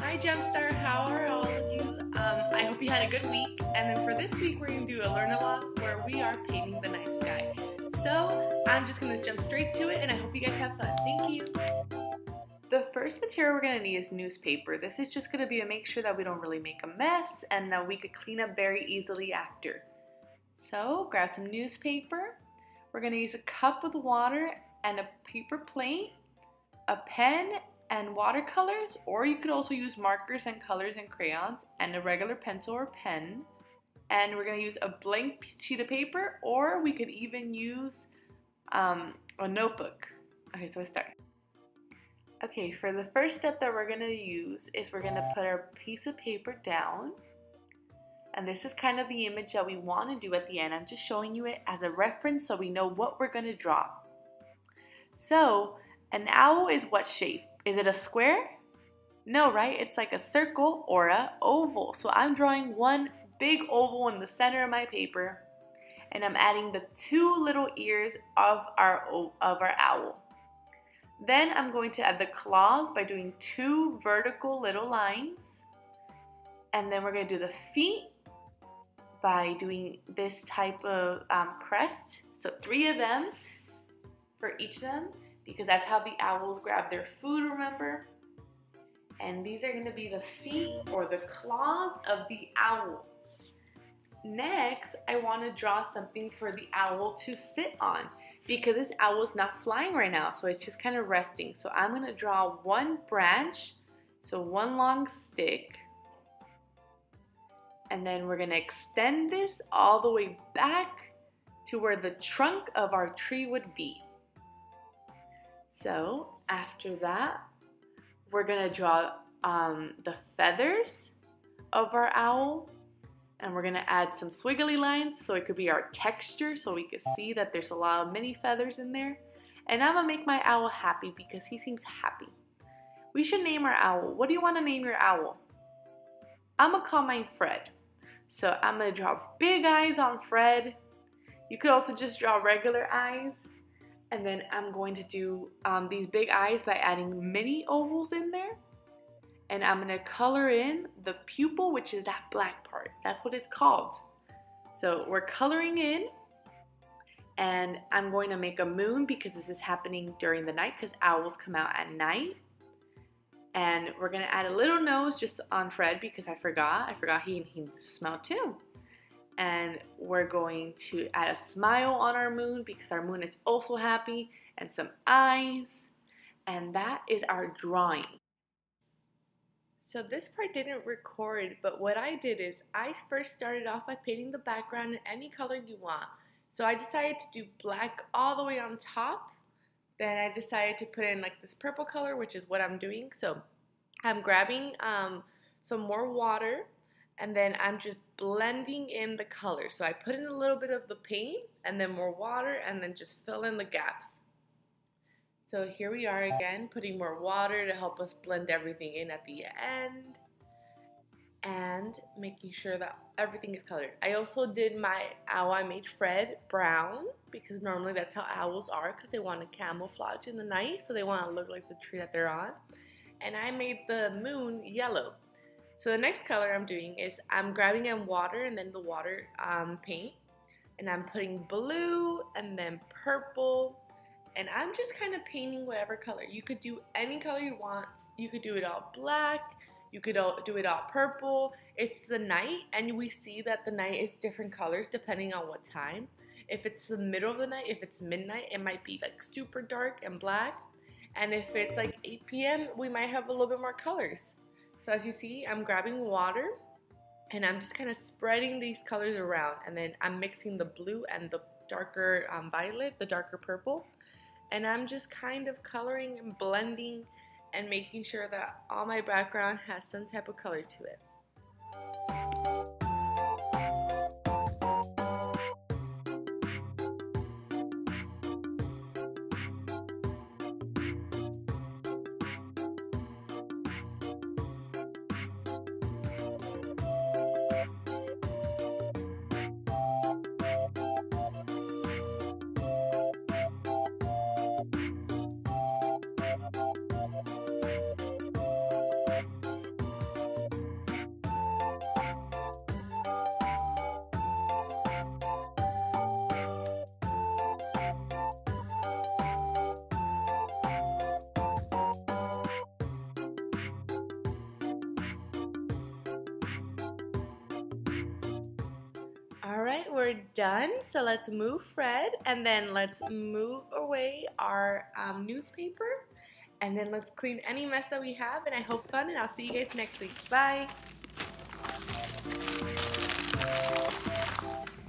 Hi Jumpstart, how are all of you? Um, I hope you had a good week. And then for this week, we're gonna do a learn along where we are painting the night sky. So I'm just gonna jump straight to it and I hope you guys have fun. Thank you. The first material we're gonna need is newspaper. This is just gonna be to make sure that we don't really make a mess and that we could clean up very easily after. So grab some newspaper. We're gonna use a cup with water and a paper plate, a pen and watercolors, or you could also use markers and colors and crayons and a regular pencil or pen. And we're gonna use a blank sheet of paper, or we could even use um, a notebook. Okay, so let's start. Okay, for the first step that we're gonna use is we're gonna put our piece of paper down. And this is kind of the image that we want to do at the end. I'm just showing you it as a reference so we know what we're going to draw. So, an owl is what shape? Is it a square? No, right? It's like a circle or a oval. So I'm drawing one big oval in the center of my paper and I'm adding the two little ears of our of our owl. Then I'm going to add the claws by doing two vertical little lines. And then we're going to do the feet by doing this type of um, crest. So three of them for each of them because that's how the owls grab their food, remember? And these are gonna be the feet or the claws of the owl. Next, I wanna draw something for the owl to sit on because this owl is not flying right now, so it's just kind of resting. So I'm gonna draw one branch, so one long stick, and then we're gonna extend this all the way back to where the trunk of our tree would be. So after that, we're gonna draw um, the feathers of our owl and we're gonna add some swiggly lines so it could be our texture so we could see that there's a lot of mini feathers in there. And I'm gonna make my owl happy because he seems happy. We should name our owl. What do you wanna name your owl? I'm gonna call mine Fred. So I'm gonna draw big eyes on Fred. You could also just draw regular eyes. And then I'm going to do um, these big eyes by adding mini ovals in there. And I'm gonna color in the pupil, which is that black part. That's what it's called. So we're coloring in and I'm going to make a moon because this is happening during the night because owls come out at night. And we're gonna add a little nose just on Fred because I forgot. I forgot he, he needs to smell too and we're going to add a smile on our moon because our moon is also happy and some eyes and that is our drawing. So this part didn't record but what I did is I first started off by painting the background in any color you want. So I decided to do black all the way on top then I decided to put in like this purple color which is what I'm doing. So I'm grabbing um, some more water and then I'm just blending in the color. So I put in a little bit of the paint and then more water and then just fill in the gaps. So here we are again, putting more water to help us blend everything in at the end and making sure that everything is colored. I also did my owl, I made Fred brown because normally that's how owls are because they want to camouflage in the night so they want to look like the tree that they're on. And I made the moon yellow so the next color I'm doing is I'm grabbing in water and then the water um, paint and I'm putting blue and then purple and I'm just kind of painting whatever color. You could do any color you want. You could do it all black. You could do it all purple. It's the night and we see that the night is different colors depending on what time. If it's the middle of the night, if it's midnight, it might be like super dark and black. And if it's like 8 p.m., we might have a little bit more colors. So as you see, I'm grabbing water and I'm just kind of spreading these colors around and then I'm mixing the blue and the darker um, violet, the darker purple. And I'm just kind of coloring and blending and making sure that all my background has some type of color to it. We're done. So let's move Fred and then let's move away our um, newspaper and then let's clean any mess that we have and I hope fun and I'll see you guys next week. Bye.